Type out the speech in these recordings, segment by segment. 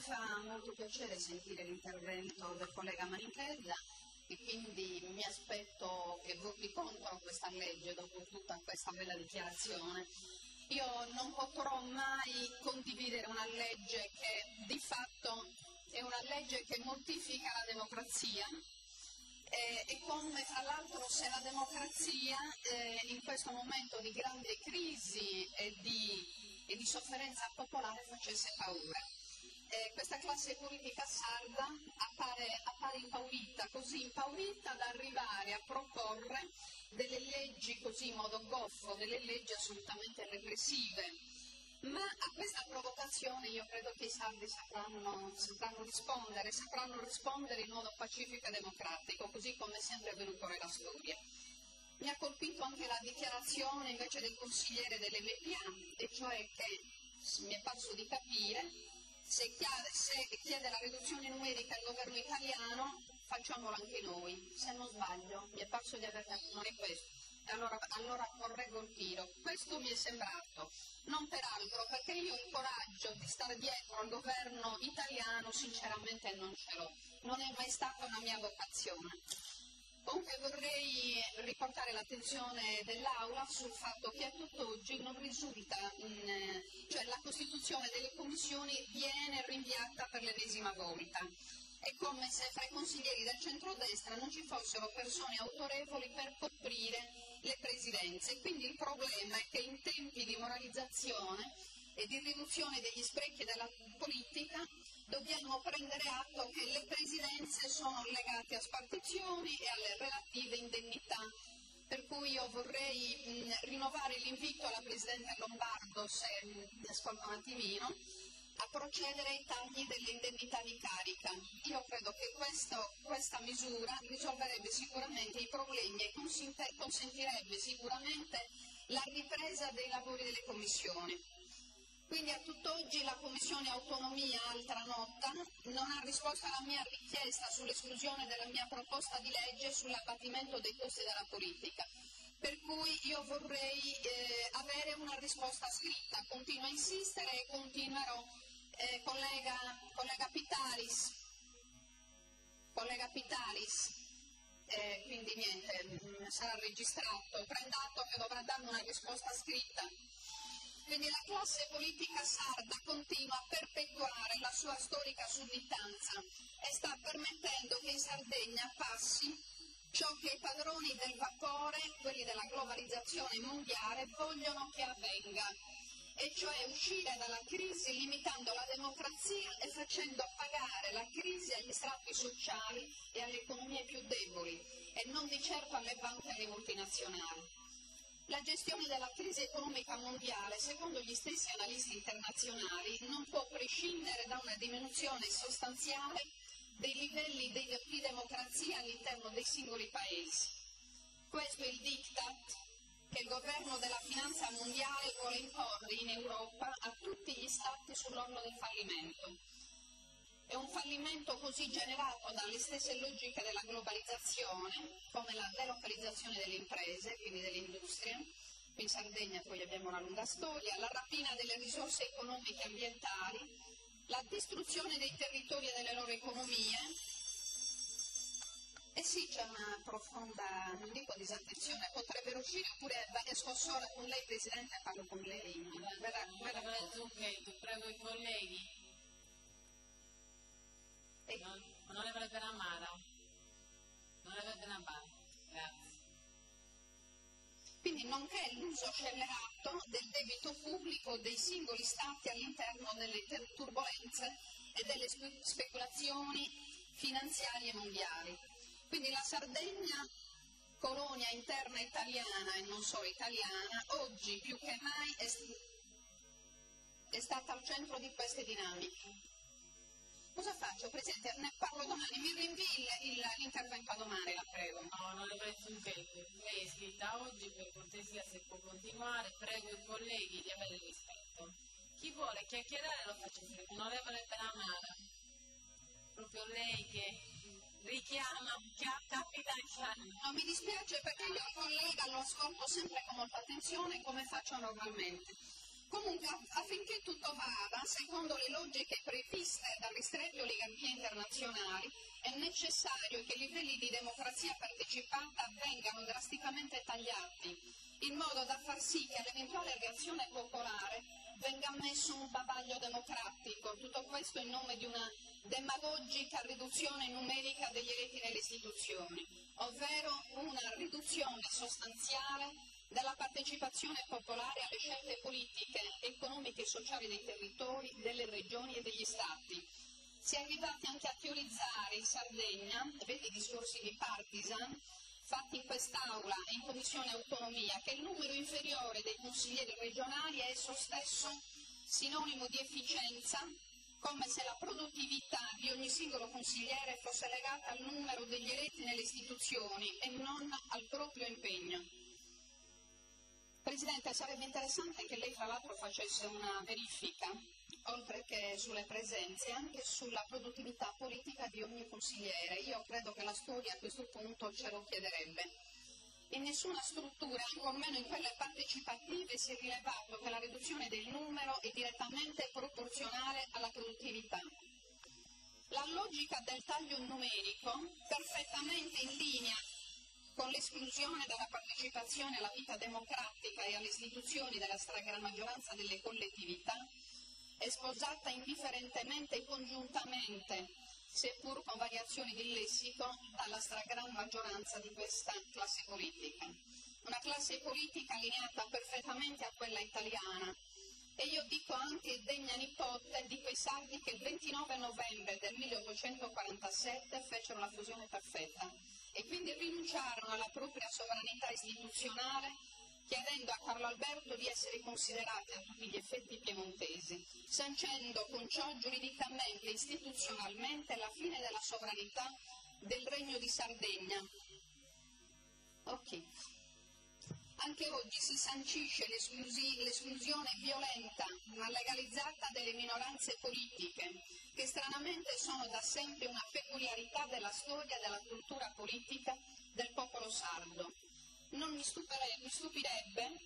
fa molto piacere sentire l'intervento del collega Manichella e quindi mi aspetto che voti contro questa legge dopo tutta questa bella dichiarazione. Io non potrò mai condividere una legge che di fatto è una legge che mortifica la democrazia eh, e come tra l'altro se la democrazia eh, in questo momento di grande crisi e di, e di sofferenza popolare facesse paura eh, questa classe politica sarda appare, appare impaurita, così impaurita da arrivare a proporre delle leggi così in modo goffo, delle leggi assolutamente repressive. Ma a questa provocazione io credo che i sardi sapranno, sapranno rispondere, sapranno rispondere in modo pacifico e democratico, così come è sempre avvenuto nella storia. Mi ha colpito anche la dichiarazione invece del consigliere dell'MPA, e cioè che mi è parso di capire se chiede, la riduzione numerica al governo italiano, facciamola anche noi. Se non sbaglio, mi è parso di aver capito, non è questo. Allora, allora correggo il tiro. Questo mi è sembrato, non peraltro perché io il coraggio di stare dietro al governo italiano sinceramente non ce l'ho, non è mai stata una mia vocazione. Comunque vorrei riportare l'attenzione dell'Aula sul fatto che a tutt'oggi non risulta, in, cioè la costituzione delle commissioni viene rinviata per l'ennesima volta. È come se fra i consiglieri del centrodestra non ci fossero persone autorevoli per coprire le presidenze. Quindi il problema è che in tempi di moralizzazione e di riduzione degli sprechi della politica dobbiamo prendere atto che le presidenze sono legate a spartizioni e alle relative indennità. Per cui io vorrei mh, rinnovare l'invito alla Presidente Lombardo, se mi ascolta un attimino, a procedere ai tagli delle indennità di carica. Io credo che questo, questa misura risolverebbe sicuramente i problemi e consentirebbe sicuramente la ripresa dei lavori delle commissioni. Quindi a tutt'oggi la Commissione Autonomia, altra nota, non ha risposto alla mia richiesta sull'esclusione della mia proposta di legge sull'abbattimento dei costi della politica. Per cui io vorrei eh, avere una risposta scritta, continuo a insistere e continuerò. Eh, collega, collega Pitalis, collega Pitalis, eh, quindi niente, mm, sarà registrato, prendato che dovrà darmi una risposta scritta. Quindi la classe politica sarda continua a perpetuare la sua storica sudditanza e sta permettendo che in Sardegna passi ciò che i padroni del vapore, quelli della globalizzazione mondiale, vogliono che avvenga, e cioè uscire dalla crisi limitando la democrazia e facendo pagare la crisi agli strati sociali e alle economie più deboli e non di certo alle banche e alle multinazionali. La gestione della crisi economica mondiale, secondo gli stessi analisti internazionali, non può prescindere da una diminuzione sostanziale dei livelli di democrazia all'interno dei singoli paesi. Questo è il diktat che il governo della finanza mondiale vuole imporre in Europa a tutti gli stati sull'orlo del fallimento. È un fallimento così generato dalle stesse logiche della globalizzazione, come la delocalizzazione delle imprese, quindi qui in Sardegna poi abbiamo una lunga storia, la rapina delle risorse economiche e ambientali, la distruzione dei territori e delle loro economie. E sì, c'è una profonda, non dico disattenzione, potrebbero uscire oppure esco sola con lei Presidente, parlo con lei. Verrà, verrà. Prego i colleghi Onorevole Penamara. Onorevole Penamara. Grazie. Quindi nonché l'uso scellerato del debito pubblico dei singoli Stati all'interno delle turbulenze e delle speculazioni finanziarie mondiali. Quindi la Sardegna, colonia interna italiana e non solo italiana, oggi più che mai è, è stata al centro di queste dinamiche. Cosa faccio, Presidente? Ne parlo domani, mi rinvii l'intervento a domani, la prego. No, non le un tempo. Lei è iscritta oggi, per cortesia se può continuare, prego i colleghi di avere rispetto. Chi vuole chiacchierare lo faccio sempre. Onorevole Penamara, proprio lei che richiama, capita. No, mi dispiace perché io collega lo ascolto sempre con molta attenzione come faccio normalmente. Comunque, affinché tutto vada secondo le logiche previste da ristrette oligarchie internazionali, è necessario che i livelli di democrazia partecipata vengano drasticamente tagliati, in modo da far sì che all'eventuale reazione popolare venga messo un bavaglio democratico, tutto questo in nome di una demagogica riduzione numerica degli eletti nelle istituzioni, ovvero una riduzione sostanziale dalla partecipazione popolare alle scelte politiche, economiche e sociali dei territori, delle regioni e degli Stati. Si è arrivati anche a teorizzare in Sardegna, vedi i discorsi di partisan, fatti in quest'Aula e in Commissione Autonomia, che il numero inferiore dei consiglieri regionali è esso stesso sinonimo di efficienza, come se la produttività di ogni singolo consigliere fosse legata al numero degli eletti nelle istituzioni e non al proprio impegno. Presidente, sarebbe interessante che lei fra l'altro facesse una verifica, oltre che sulle presenze, anche sulla produttività politica di ogni consigliere. Io credo che la storia a questo punto ce lo chiederebbe. In nessuna struttura, ancor meno in quelle partecipative, si è rilevato che la riduzione del numero è direttamente proporzionale alla produttività. La logica del taglio numerico, perfettamente in linea con l'esclusione dalla partecipazione alla vita democratica e alle istituzioni della stragrande maggioranza delle collettività, è sposata indifferentemente e congiuntamente, seppur con variazioni di lessico, dalla stragrande maggioranza di questa classe politica. Una classe politica allineata perfettamente a quella italiana, e io dico anche degna nipote di quei sardi che il 29 novembre del 1847 fecero la fusione perfetta e quindi rinunciarono alla propria sovranità istituzionale chiedendo a Carlo Alberto di essere considerati a tutti gli effetti piemontesi, sancendo con ciò giuridicamente e istituzionalmente la fine della sovranità del Regno di Sardegna. Okay. Anche oggi si sancisce l'esclusione violenta ma legalizzata delle minoranze politiche, che stranamente sono da sempre una peculiarità della storia e della cultura politica del popolo sardo. Non mi, mi stupirebbe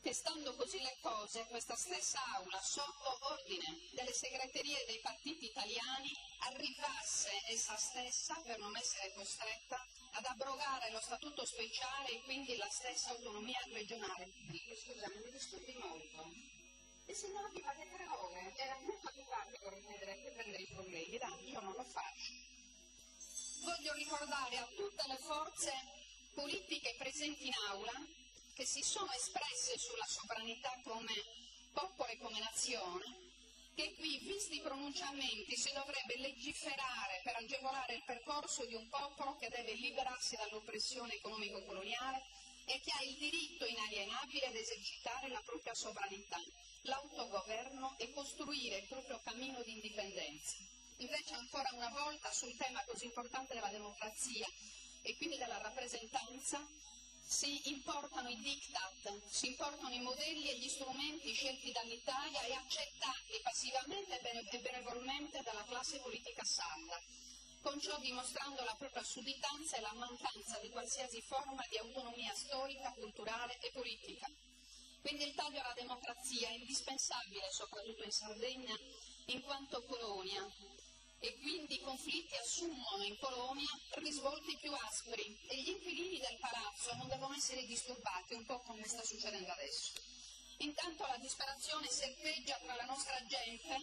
che stando così le cose, questa stessa Aula, sotto ordine delle segreterie dei partiti italiani, arrivasse essa stessa, per non essere costretta, ad abrogare lo statuto speciale e quindi la stessa autonomia regionale. Dico, scusami, mi disturbi molto. E se vi fate tre ore, era molto più facile riprendere che prendere i problemi, dai, io non lo faccio. Voglio ricordare a tutte le forze politiche presenti in aula che si sono espresse sulla sovranità come popolo e come nazione, che qui, visti i pronunciamenti, si dovrebbe legiferare per agevolare il percorso di un popolo che deve liberarsi dall'oppressione economico-coloniale e che ha il diritto inalienabile ad esercitare la propria sovranità, l'autogoverno e costruire il proprio cammino di indipendenza. Invece ancora una volta sul tema così importante della democrazia e quindi della rappresentanza si importano i diktat, si importano i modelli e gli strumenti scelti dall'Italia e accettati passivamente e benevolmente dalla classe politica sarda, con ciò dimostrando la propria sudditanza e la mancanza di qualsiasi forma di autonomia storica, culturale e politica. Quindi il taglio alla democrazia è indispensabile, soprattutto in Sardegna, in quanto colonia, e quindi i conflitti assumono in Colonia risvolti più aspri e gli inquilini del palazzo non devono essere disturbati, un po' come sta succedendo adesso. Intanto la disperazione serpeggia tra la nostra gente,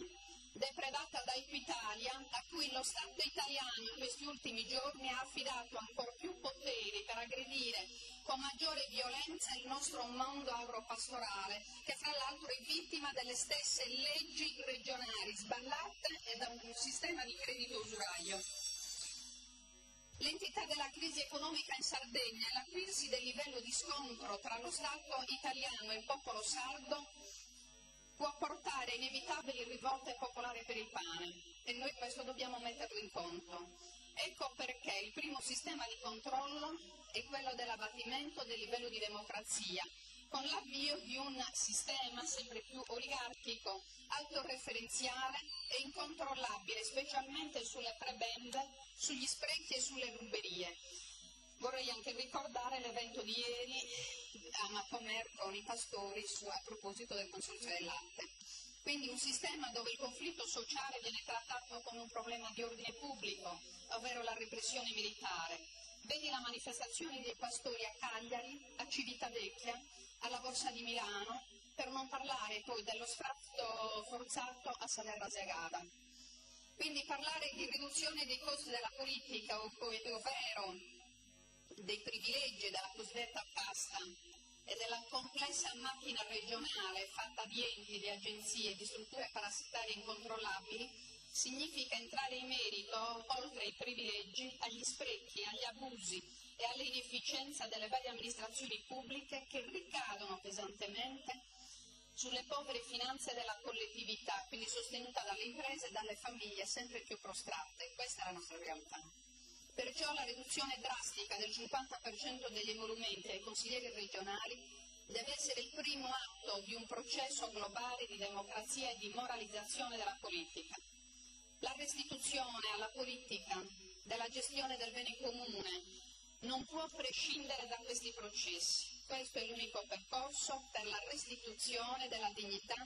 depredata da Equitalia, a cui lo Stato italiano in questi ultimi giorni ha affidato ancora più poteri per aggredire con maggiore violenza il nostro mondo agropastorale, che fra l'altro è vittima delle stesse leggi regionali sballate e da un sistema di credito usuraio. L'entità della crisi economica in Sardegna e l'acuirsi del livello di scontro tra lo Stato italiano e il popolo sardo può portare inevitabili rivolte popolari per il pane e noi questo dobbiamo metterlo in conto. Ecco perché il primo sistema di controllo è quello dell'abbattimento del livello di democrazia, con l'avvio di un sistema sempre più oligarchico, autoreferenziale e incontrollabile, specialmente sulle prebende, sugli sprechi e sulle ruberie. Vorrei anche ricordare l'evento di ieri a Macomer con i pastori su, a proposito del consorzio del latte. Quindi un sistema dove il conflitto sociale viene trattato come un problema di ordine pubblico, ovvero la repressione militare. Vedi la manifestazione dei pastori a Cagliari, a Civitavecchia, alla Borsa di Milano, per non parlare poi dello sfratto forzato a Salerno Segata. Quindi parlare di riduzione dei costi della politica, ovvero dei privilegi della cosiddetta pasta e della complessa macchina regionale fatta di enti, di agenzie di strutture parassitarie incontrollabili, significa entrare in merito, oltre ai privilegi, agli sprechi, agli abusi e all'inefficienza delle varie amministrazioni pubbliche che ricadono pesantemente sulle povere finanze della collettività, quindi sostenuta dalle imprese e dalle famiglie sempre più prostratte. Questa è la nostra realtà. Perciò la riduzione drastica del 50% degli emolumenti ai consiglieri regionali deve essere il primo atto di un processo globale di democrazia e di moralizzazione della politica. La restituzione alla politica della gestione del bene comune non può prescindere da questi processi. Questo è l'unico percorso per la restituzione della dignità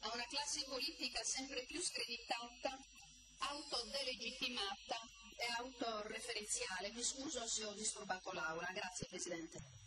a una classe politica sempre più screditata, autodelegittimata e autoreferenziale. Mi scuso se ho disturbato l'aula. Grazie Presidente.